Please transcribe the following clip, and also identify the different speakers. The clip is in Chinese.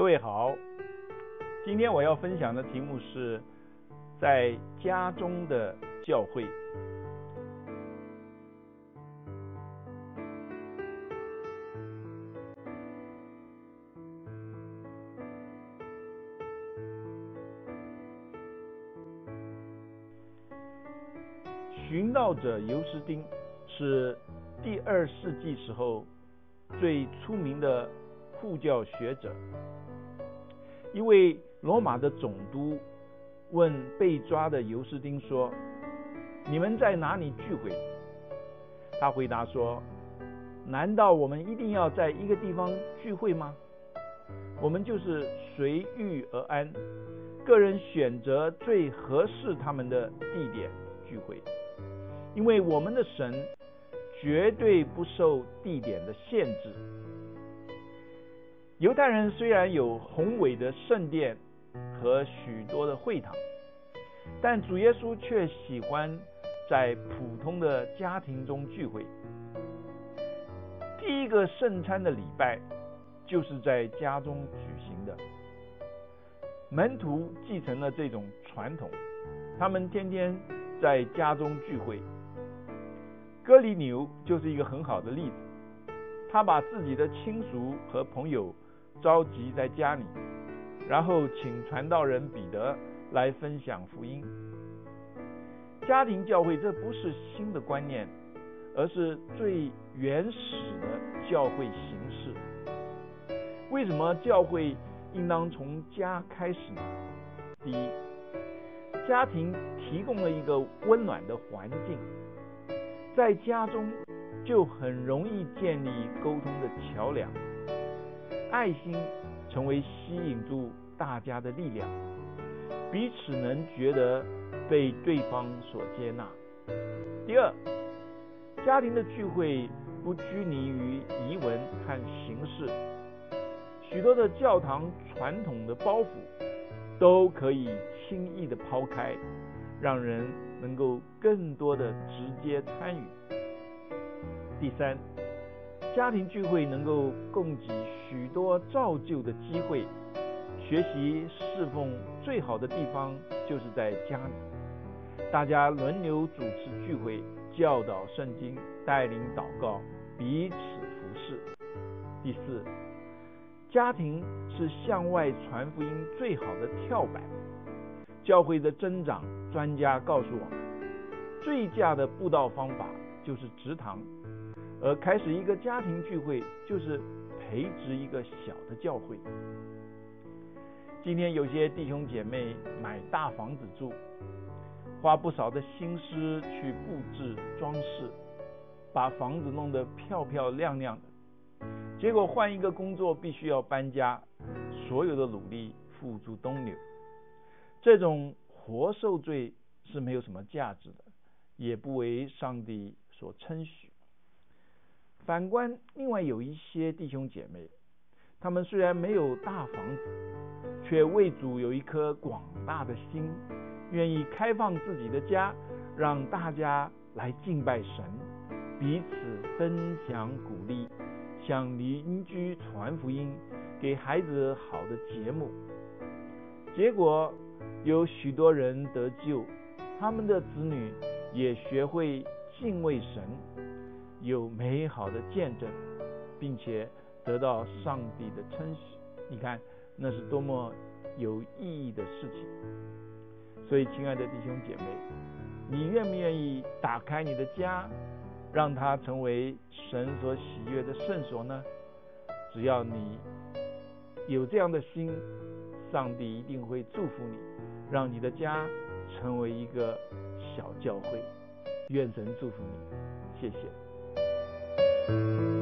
Speaker 1: 各位好，今天我要分享的题目是在家中的教会。寻道者尤斯丁是第二世纪时候最出名的护教学者。一位罗马的总督问被抓的尤斯丁说：“你们在哪里聚会？”他回答说：“难道我们一定要在一个地方聚会吗？我们就是随遇而安，个人选择最合适他们的地点聚会。”因为我们的神绝对不受地点的限制。犹太人虽然有宏伟的圣殿和许多的会堂，但主耶稣却喜欢在普通的家庭中聚会。第一个圣餐的礼拜就是在家中举行的。门徒继承了这种传统，他们天天在家中聚会。哥里牛就是一个很好的例子。他把自己的亲属和朋友召集在家里，然后请传道人彼得来分享福音。家庭教会这不是新的观念，而是最原始的教会形式。为什么教会应当从家开始呢？第一，家庭提供了一个温暖的环境。在家中就很容易建立沟通的桥梁，爱心成为吸引住大家的力量，彼此能觉得被对方所接纳。第二，家庭的聚会不拘泥于仪文和形式，许多的教堂传统的包袱都可以轻易的抛开，让人。能够更多的直接参与。第三，家庭聚会能够供给许多造就的机会。学习侍奉最好的地方就是在家里，大家轮流主持聚会，教导圣经，带领祷告，彼此服侍。第四，家庭是向外传福音最好的跳板。教会的增长，专家告诉我们，最佳的布道方法就是直堂，而开始一个家庭聚会就是培植一个小的教会。今天有些弟兄姐妹买大房子住，花不少的心思去布置装饰，把房子弄得漂漂亮亮的，结果换一个工作必须要搬家，所有的努力付诸东流。这种活受罪是没有什么价值的，也不为上帝所称许。反观另外有一些弟兄姐妹，他们虽然没有大房子，却为主有一颗广大的心，愿意开放自己的家，让大家来敬拜神，彼此分享鼓励，向邻居传福音，给孩子好的节目，结果。有许多人得救，他们的子女也学会敬畏神，有美好的见证，并且得到上帝的称许。你看，那是多么有意义的事情！所以，亲爱的弟兄姐妹，你愿不愿意打开你的家，让它成为神所喜悦的圣所呢？只要你有这样的心。上帝一定会祝福你，让你的家成为一个小教会。愿神祝福你，谢谢。Thank you.